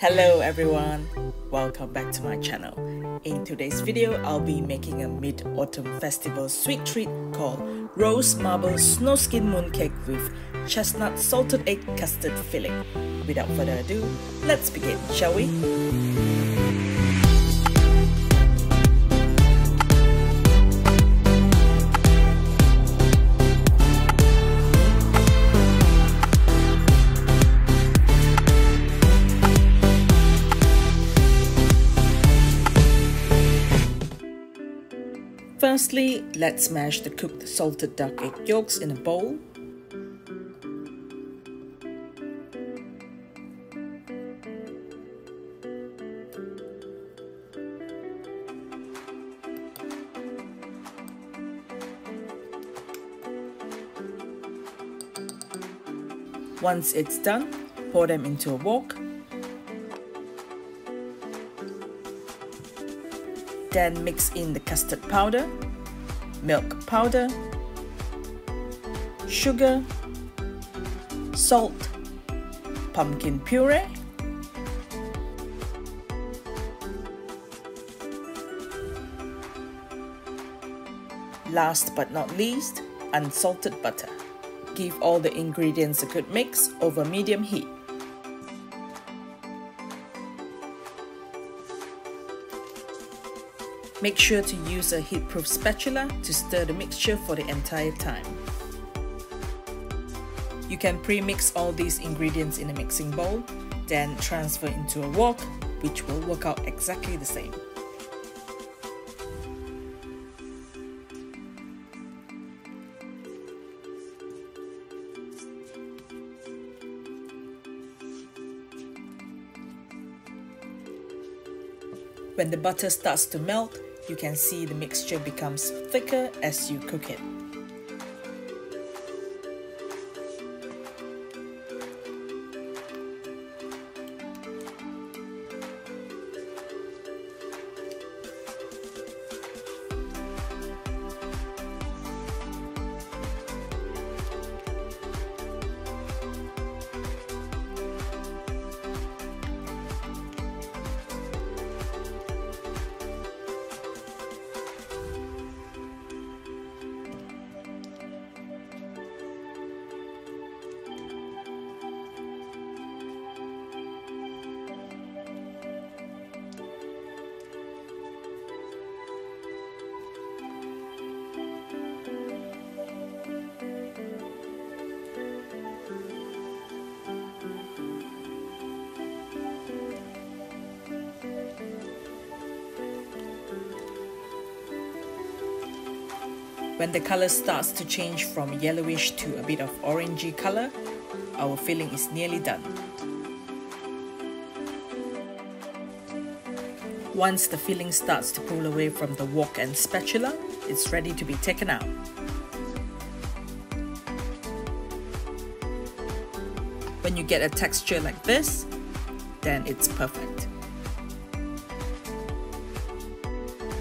Hello everyone, welcome back to my channel. In today's video, I'll be making a mid-autumn festival sweet treat called Rose Marble Snow Skin Mooncake with chestnut salted egg custard filling. Without further ado, let's begin, shall we? Firstly, let's mash the cooked salted duck egg yolks in a bowl. Once it's done, pour them into a wok Then mix in the custard powder, milk powder, sugar, salt, pumpkin puree, Last but not least, unsalted butter. Give all the ingredients a good mix over medium heat. Make sure to use a heat-proof spatula to stir the mixture for the entire time. You can pre-mix all these ingredients in a mixing bowl, then transfer into a wok, which will work out exactly the same. When the butter starts to melt, you can see the mixture becomes thicker as you cook it. When the color starts to change from yellowish to a bit of orangey color, our filling is nearly done. Once the filling starts to pull away from the wok and spatula, it's ready to be taken out. When you get a texture like this, then it's perfect.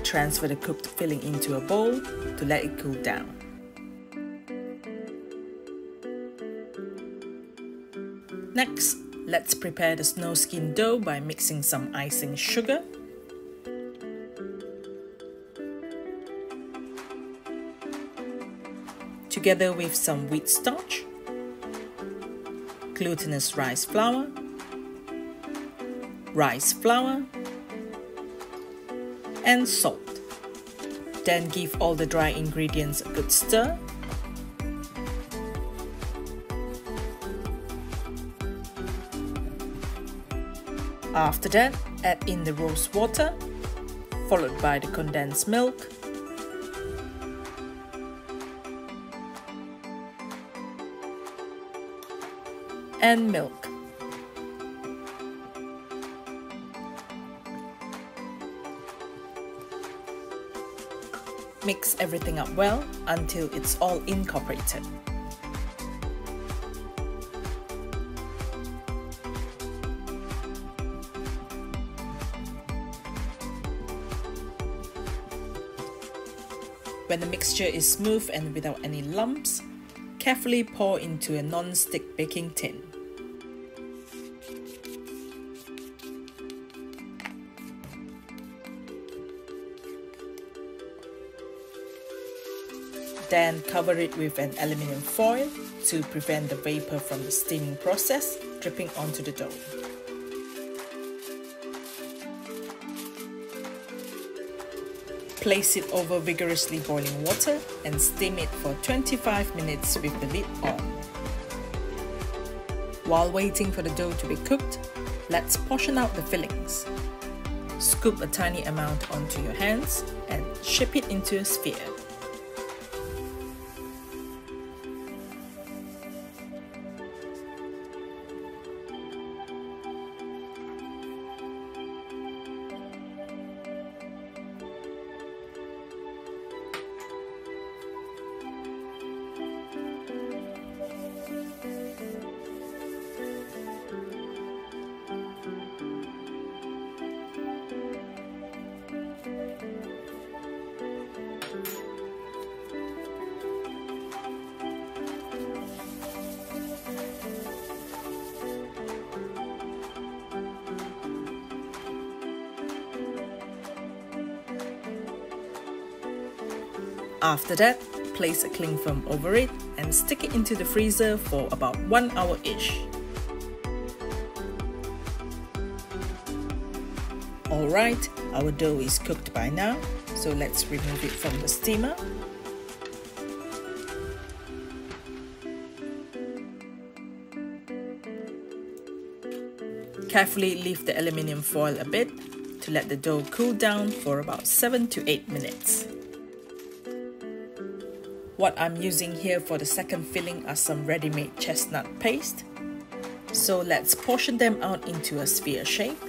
Transfer the cooked filling into a bowl to let it cool down. Next, let's prepare the snow skin dough by mixing some icing sugar, together with some wheat starch, glutinous rice flour, rice flour, and salt. Then give all the dry ingredients a good stir. After that, add in the rose water, followed by the condensed milk, and milk. Mix everything up well until it's all incorporated. When the mixture is smooth and without any lumps, carefully pour into a non-stick baking tin. Then cover it with an aluminium foil to prevent the vapor from the steaming process dripping onto the dough. Place it over vigorously boiling water and steam it for 25 minutes with the lid on. While waiting for the dough to be cooked, let's portion out the fillings. Scoop a tiny amount onto your hands and shape it into a sphere. After that, place a cling film over it and stick it into the freezer for about 1 hour-ish. Alright, our dough is cooked by now, so let's remove it from the steamer. Carefully lift the aluminium foil a bit to let the dough cool down for about 7 to 8 minutes. What I'm using here for the second filling are some ready-made chestnut paste. So let's portion them out into a sphere shape.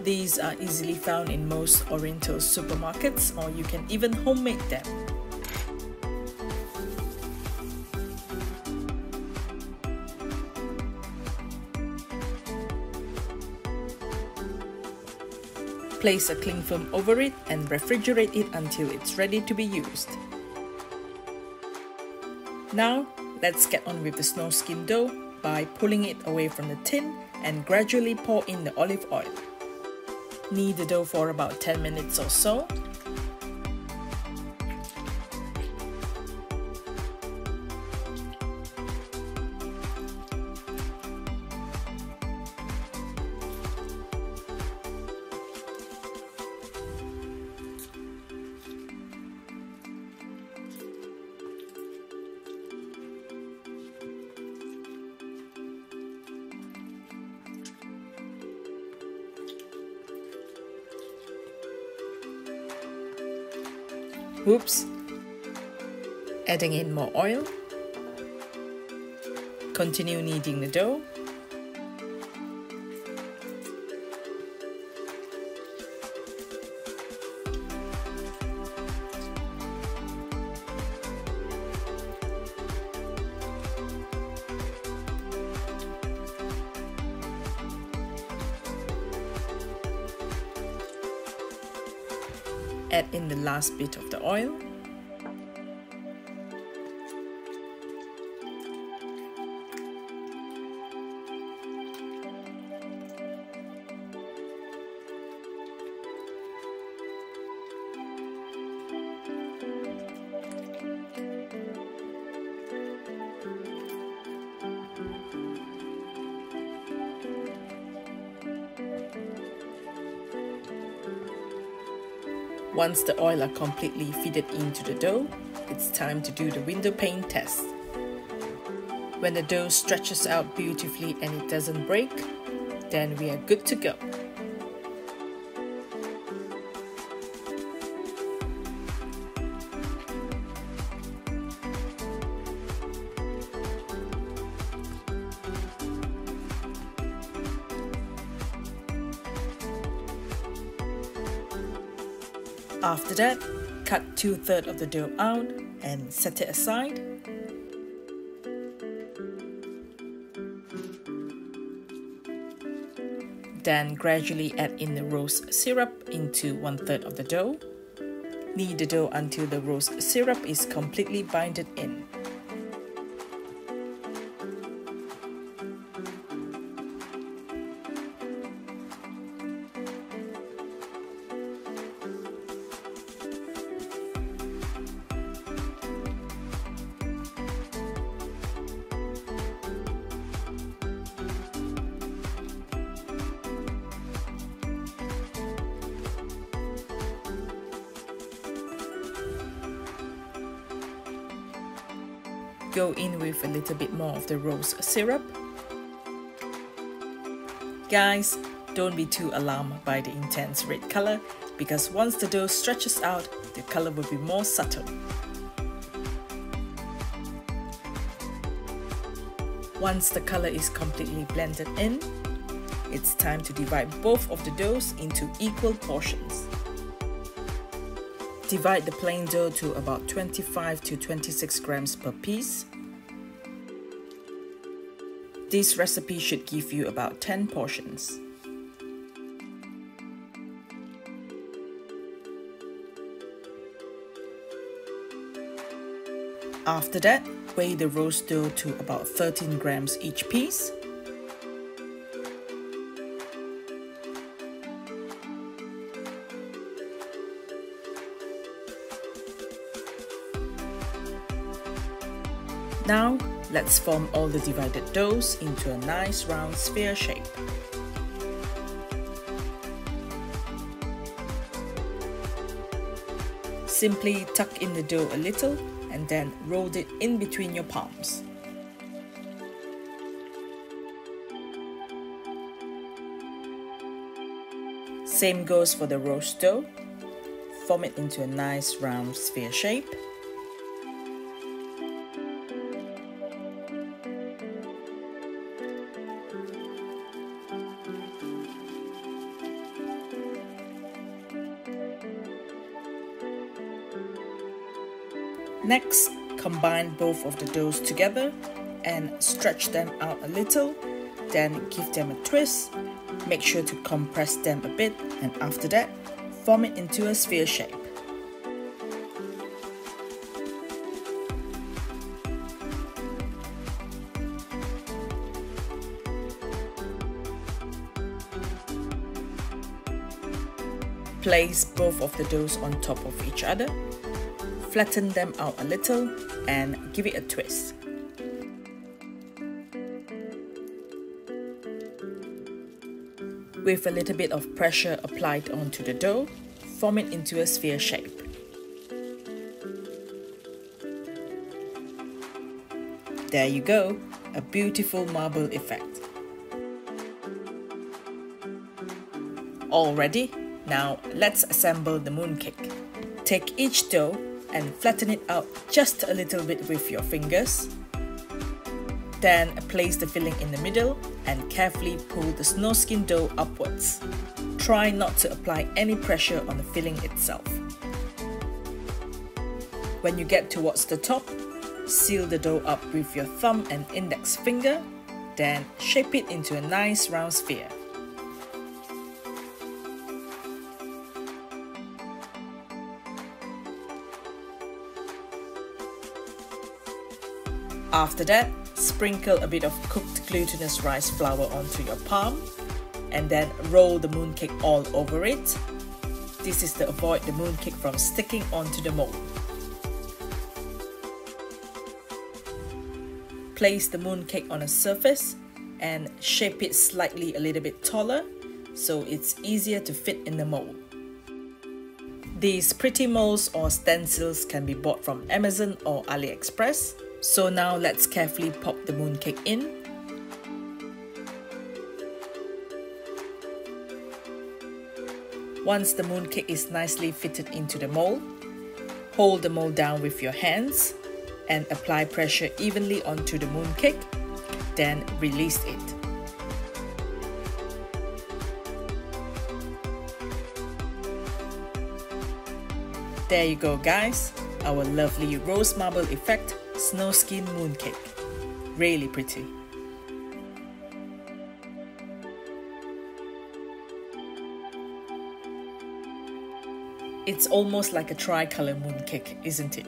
These are easily found in most Oriental supermarkets or you can even homemade them. Place a cling film over it and refrigerate it until it's ready to be used. Now, let's get on with the snow skin dough by pulling it away from the tin and gradually pour in the olive oil. Knead the dough for about 10 minutes or so Adding in more oil. Continue kneading the dough. add in the last bit of the oil. Once the oil are completely fitted into the dough, it's time to do the window pane test. When the dough stretches out beautifully and it doesn't break, then we are good to go. After that, cut two thirds of the dough out and set it aside. Then gradually add in the rose syrup into one third of the dough. Knead the dough until the rose syrup is completely binded in. Go in with a little bit more of the rose syrup. Guys, don't be too alarmed by the intense red color because once the dough stretches out, the color will be more subtle. Once the color is completely blended in, it's time to divide both of the doughs into equal portions. Divide the plain dough to about 25 to 26 grams per piece. This recipe should give you about 10 portions. After that, weigh the rose dough to about 13 grams each piece. Now, let's form all the divided doughs into a nice round sphere shape. Simply tuck in the dough a little and then roll it in between your palms. Same goes for the rose dough. Form it into a nice round sphere shape. Next, combine both of the doughs together and stretch them out a little, then give them a twist. Make sure to compress them a bit and after that, form it into a sphere shape. Place both of the doughs on top of each other flatten them out a little and give it a twist. With a little bit of pressure applied onto the dough, form it into a sphere shape. There you go, a beautiful marble effect. All ready? Now let's assemble the mooncake. Take each dough and flatten it out just a little bit with your fingers. Then place the filling in the middle and carefully pull the snow skin dough upwards. Try not to apply any pressure on the filling itself. When you get towards the top, seal the dough up with your thumb and index finger, then shape it into a nice round sphere. After that, sprinkle a bit of cooked glutinous rice flour onto your palm and then roll the mooncake all over it. This is to avoid the mooncake from sticking onto the mold. Place the mooncake on a surface and shape it slightly a little bit taller so it's easier to fit in the mold. These pretty molds or stencils can be bought from Amazon or AliExpress. So now let's carefully pop the mooncake in. Once the mooncake is nicely fitted into the mold, hold the mold down with your hands and apply pressure evenly onto the mooncake, then release it. There you go guys, our lovely rose marble effect snow skin mooncake. Really pretty. It's almost like a tricolor mooncake, isn't it?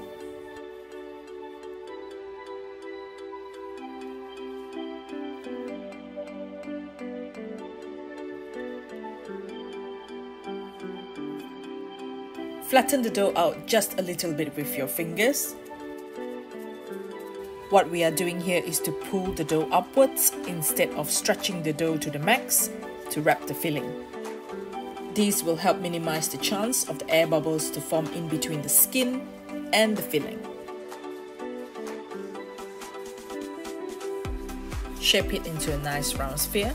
Flatten the dough out just a little bit with your fingers what we are doing here is to pull the dough upwards instead of stretching the dough to the max to wrap the filling. This will help minimize the chance of the air bubbles to form in between the skin and the filling. Shape it into a nice round sphere.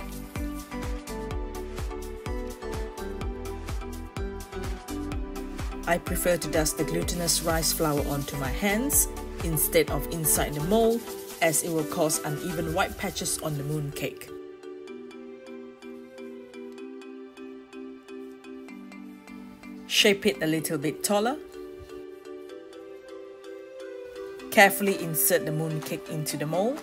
I prefer to dust the glutinous rice flour onto my hands instead of inside the mold as it will cause uneven white patches on the mooncake. Shape it a little bit taller. Carefully insert the mooncake into the mold.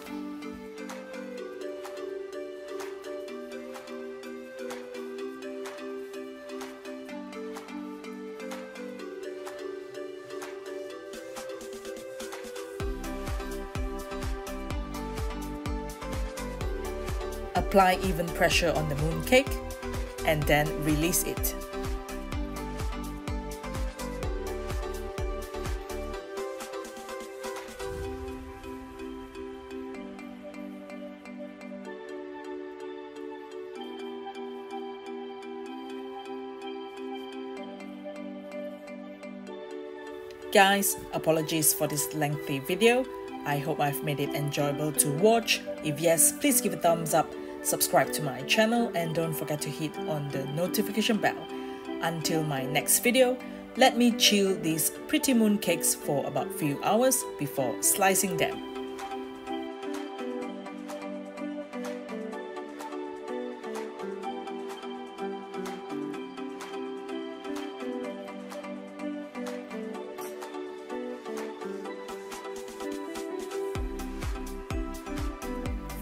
Apply even pressure on the mooncake and then release it. Guys, apologies for this lengthy video. I hope I've made it enjoyable to watch. If yes, please give a thumbs up, subscribe to my channel and don't forget to hit on the notification bell. Until my next video, let me chill these pretty moon cakes for about few hours before slicing them.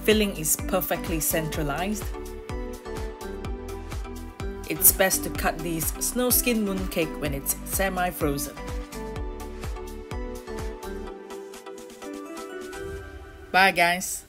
Filling is perfectly centralized. It's best to cut these snow skin mooncake when it's semi-frozen. Bye guys!